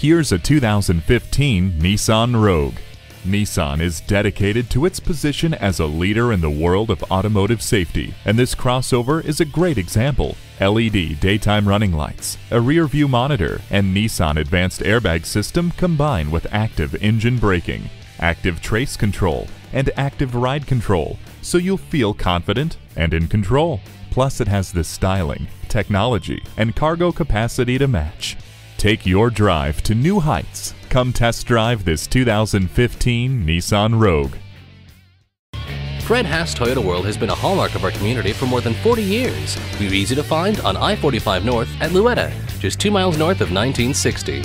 Here's a 2015 Nissan Rogue. Nissan is dedicated to its position as a leader in the world of automotive safety, and this crossover is a great example. LED daytime running lights, a rear view monitor, and Nissan advanced airbag system combine with active engine braking, active trace control, and active ride control, so you'll feel confident and in control. Plus, it has the styling, technology, and cargo capacity to match. Take your drive to new heights. Come test drive this 2015 Nissan Rogue. Fred Haas Toyota World has been a hallmark of our community for more than 40 years. We're easy to find on I 45 North at Louetta, just two miles north of 1960.